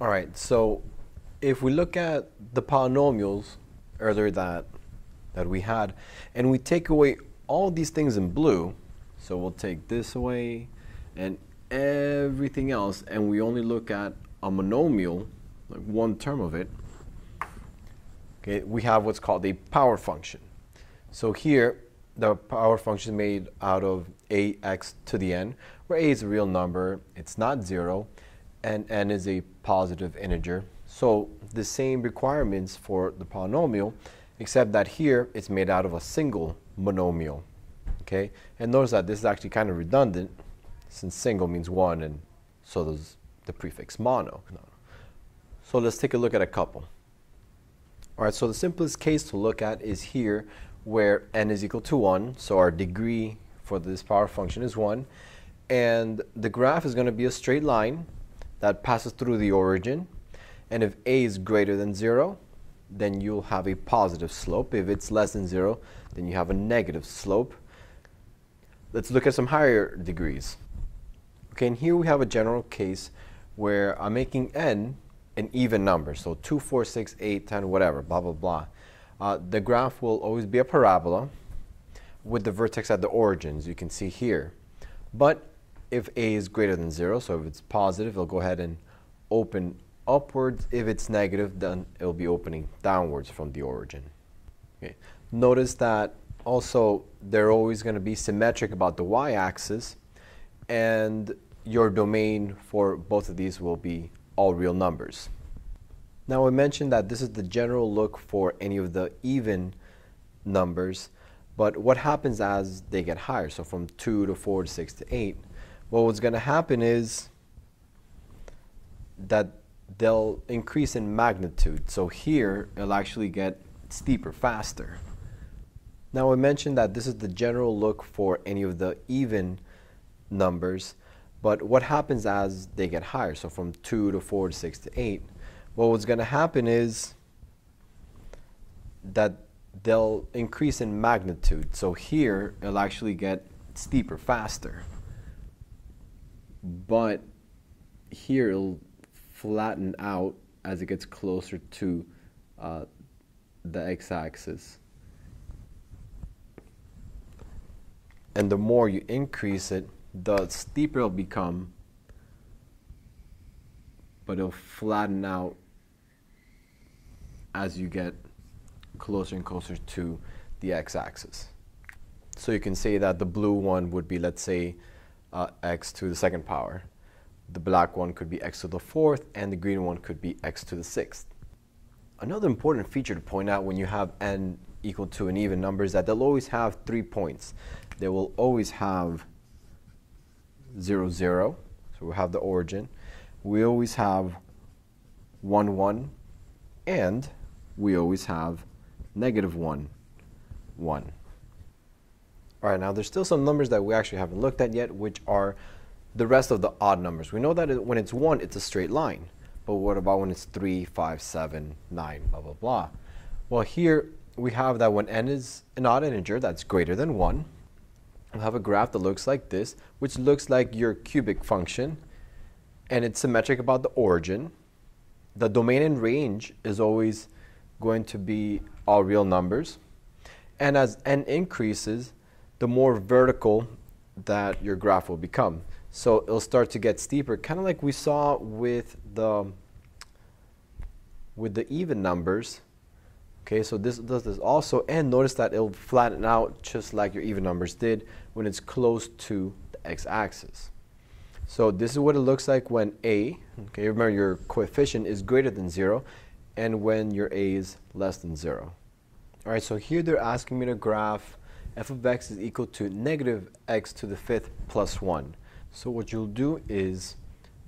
All right, so if we look at the polynomials earlier that, that we had, and we take away all these things in blue, so we'll take this away and everything else, and we only look at a monomial, like one term of it, okay, we have what's called a power function. So here, the power function is made out of ax to the n, where a is a real number, it's not zero, and n is a positive integer. So the same requirements for the polynomial, except that here it's made out of a single monomial. Okay, and notice that this is actually kind of redundant, since single means one, and so does the prefix mono. So let's take a look at a couple. All right, so the simplest case to look at is here where n is equal to 1, so our degree for this power function is 1, and the graph is going to be a straight line that passes through the origin, and if a is greater than 0, then you'll have a positive slope. If it's less than 0, then you have a negative slope. Let's look at some higher degrees. Okay, and here we have a general case where I'm making n an even number, so 2, 4, 6, 8, 10, whatever, blah, blah, blah. Uh, the graph will always be a parabola with the vertex at the origins, you can see here. But if a is greater than 0, so if it's positive, it'll go ahead and open upwards. If it's negative, then it'll be opening downwards from the origin. Okay. Notice that also they're always going to be symmetric about the y-axis, and your domain for both of these will be all real numbers. Now I mentioned that this is the general look for any of the even numbers, but what happens as they get higher, so from 2 to 4 to 6 to 8, well what's going to happen is that they'll increase in magnitude. So here it'll actually get steeper faster. Now I mentioned that this is the general look for any of the even numbers, but what happens as they get higher, so from 2 to 4 to 6 to 8, well, what's going to happen is that they'll increase in magnitude. So here, it'll actually get steeper faster. But here, it'll flatten out as it gets closer to uh, the x-axis. And the more you increase it, the steeper it'll become, but it'll flatten out as you get closer and closer to the x-axis. So you can say that the blue one would be, let's say, uh, x to the second power. The black one could be x to the fourth, and the green one could be x to the sixth. Another important feature to point out when you have n equal to an even number is that they'll always have three points. They will always have 0, 0. So we have the origin. We always have 1, 1. And we always have negative 1, 1. All right, now there's still some numbers that we actually haven't looked at yet, which are the rest of the odd numbers. We know that it, when it's 1, it's a straight line. But what about when it's 3, 5, 7, 9, blah, blah, blah? Well, here we have that when n is an odd integer that's greater than 1, we'll have a graph that looks like this, which looks like your cubic function, and it's symmetric about the origin. The domain and range is always going to be all real numbers. And as n increases, the more vertical that your graph will become. So it'll start to get steeper, kind of like we saw with the with the even numbers. Okay, so this does this also, and notice that it'll flatten out just like your even numbers did when it's close to the x-axis. So this is what it looks like when a, okay, remember your coefficient is greater than 0, and when your a is less than 0. All right, so here they're asking me to graph f of x is equal to negative x to the fifth plus 1. So what you'll do is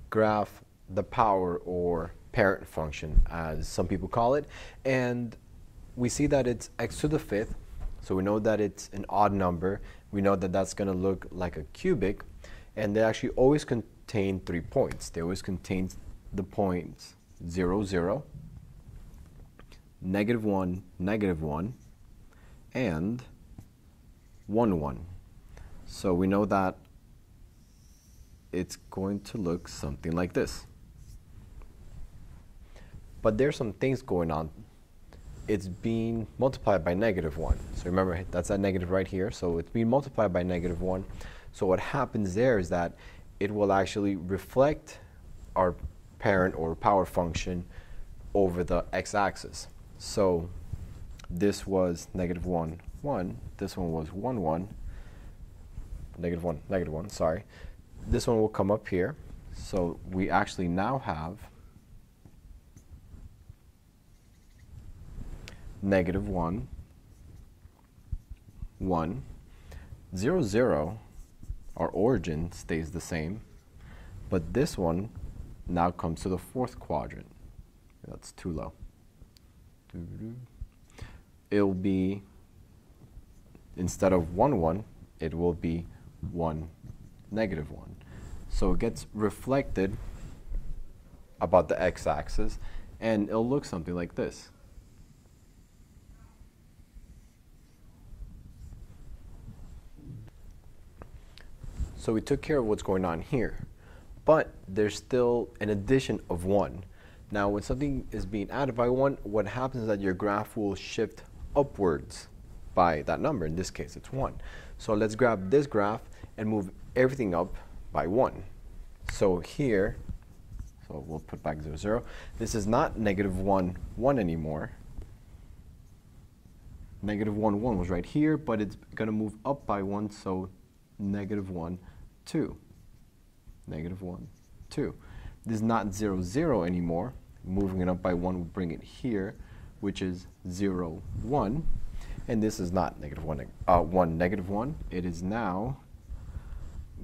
graph the power or parent function, as some people call it, and we see that it's x to the fifth, so we know that it's an odd number. We know that that's going to look like a cubic, and they actually always contain three points. They always contain the points 0, 0, negative 1, negative 1, and 1, 1. So we know that it's going to look something like this. but there's some things going on. It's being multiplied by negative 1. So remember, that's that negative right here. So it's being multiplied by negative 1. So what happens there is that it will actually reflect our parent or power function over the x-axis. So this was negative 1, 1. This one was 1, 1. Negative 1, negative 1, sorry. This one will come up here. So we actually now have negative 1, 1, 0, 0, our origin stays the same, but this one now comes to the fourth quadrant. That's too low. It'll be, instead of 1, 1, it will be 1, negative 1. So it gets reflected about the x-axis, and it'll look something like this. So we took care of what's going on here. But there's still an addition of 1. Now when something is being added by 1, what happens is that your graph will shift upwards by that number. In this case, it's 1. So let's grab this graph and move everything up by 1. So here, so we'll put back 0, 0. This is not negative 1, 1 anymore. Negative 1, 1 was right here, but it's going to move up by 1, so negative 1, 2. Negative 1, 2. This is not 0, 0 anymore. Moving it up by 1 will bring it here, which is 0, 1. And this is not negative 1, uh, 1, negative 1. It is now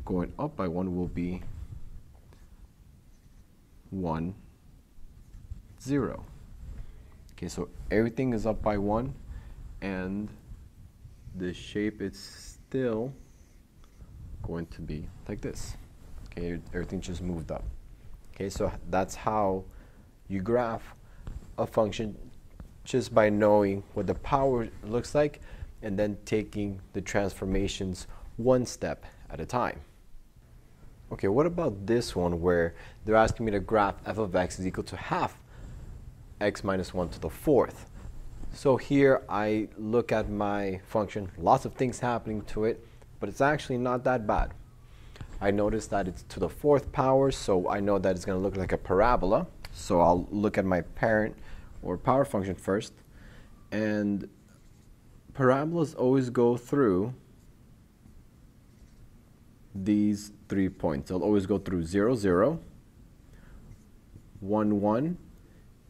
going up by 1 will be 1, 0. Okay, so everything is up by 1, and the shape is still going to be like this. Okay, everything just moved up. Okay, so that's how you graph a function just by knowing what the power looks like and then taking the transformations one step at a time. Okay, what about this one where they're asking me to graph f of x is equal to half x minus 1 to the fourth. So here I look at my function, lots of things happening to it, but it's actually not that bad. I notice that it's to the fourth power, so I know that it's going to look like a parabola. So I'll look at my parent or power function first. And parabolas always go through these three points. They'll always go through 0, 0, 1, 1,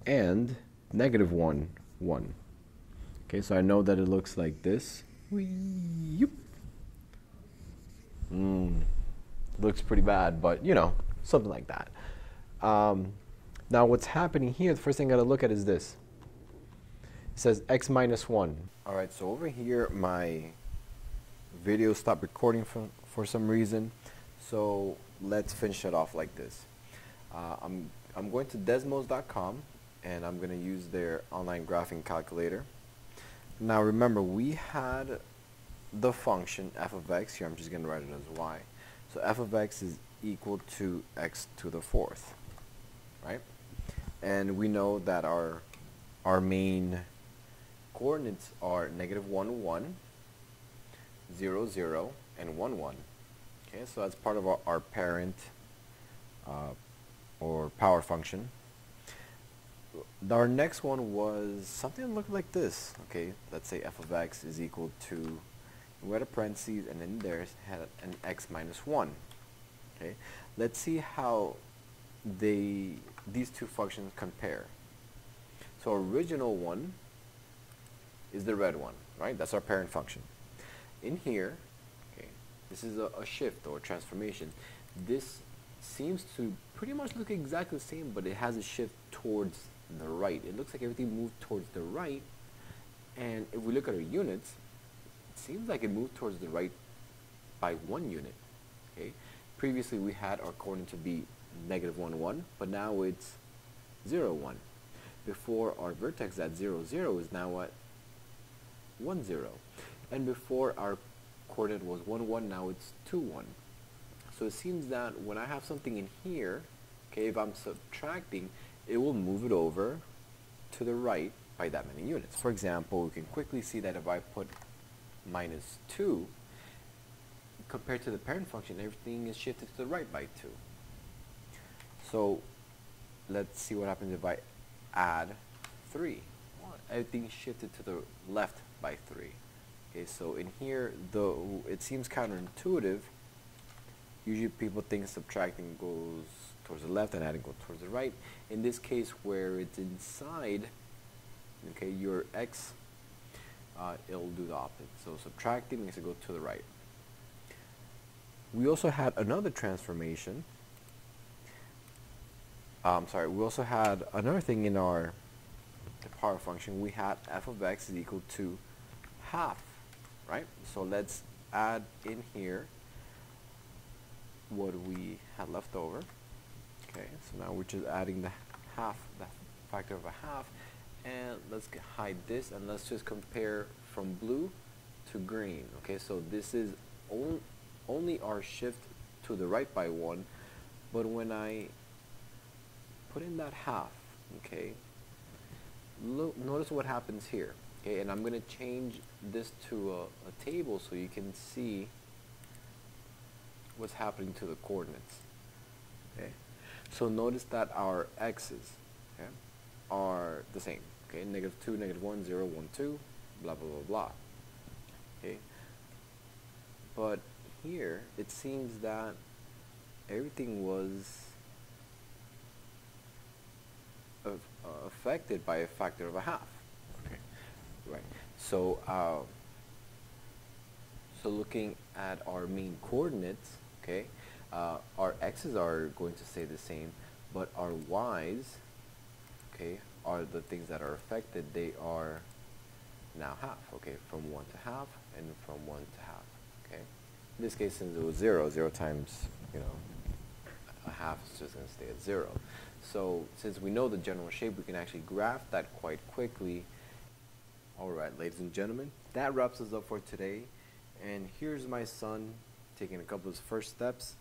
and negative 1, 1. Okay, so I know that it looks like this. Mm, looks pretty bad, but you know, something like that. Um, now what's happening here, the first thing I gotta look at is this. It says x minus 1. All right, so over here, my video stopped recording for, for some reason. So let's finish it off like this. Uh, I'm, I'm going to desmos.com and I'm going to use their online graphing calculator. Now remember, we had the function f of x, here I'm just going to write it as y. So f of x is equal to x to the fourth, right? And we know that our, our main coordinates are negative 1, 1, 0, 0, and 1, 1. Okay, so that's part of our, our parent uh, or power function. Our next one was something that looked like this. Okay, let's say f of x is equal to, we had a parentheses, and then there's had an x minus 1. Okay, let's see how they these two functions compare. So original one is the red one, right? That's our parent function. In here, okay, this is a, a shift or transformation. This seems to pretty much look exactly the same, but it has a shift towards the right. It looks like everything moved towards the right. And if we look at our units, it seems like it moved towards the right by one unit. Okay. Previously, we had our coordinate to be negative 1, 1, but now it's 0, 1. Before our vertex at 0, 0 is now at 1, 0. And before our coordinate was 1, 1, now it's 2, 1. So it seems that when I have something in here, okay, if I'm subtracting, it will move it over to the right by that many units. For example, we can quickly see that if I put minus 2, compared to the parent function, everything is shifted to the right by 2. So let's see what happens if I add 3. Everything shifted to the left by 3. Okay, so in here, though it seems counterintuitive, usually people think subtracting goes towards the left and adding goes towards the right. In this case, where it's inside, okay, your x, uh, it'll do the opposite. So subtracting makes it go to the right. We also had another transformation. Um, sorry, we also had another thing in our power function. We had f of x is equal to half, right? So let's add in here what we had left over. Okay, so now we're just adding the half, the factor of a half, and let's hide this and let's just compare from blue to green. Okay, so this is on, only our shift to the right by one, but when I put in that half, okay, look, notice what happens here. Okay, and I'm going to change this to a, a table so you can see what's happening to the coordinates. Okay, so notice that our x's okay, are the same. Okay, negative 2, negative 1, 0, 1, 2, blah, blah, blah, blah. Okay, but here it seems that everything was affected by a factor of a half. Okay, right. So, uh, so looking at our mean coordinates, okay, uh, our x's are going to stay the same, but our y's, okay, are the things that are affected. They are now half, okay, from 1 to half and from 1 to half, okay. In this case, since it was 0, 0 times, you know, a half is just going to stay at 0. So since we know the general shape, we can actually graph that quite quickly. All right, ladies and gentlemen, that wraps us up for today. And here's my son taking a couple of his first steps,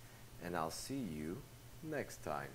and I'll see you next time.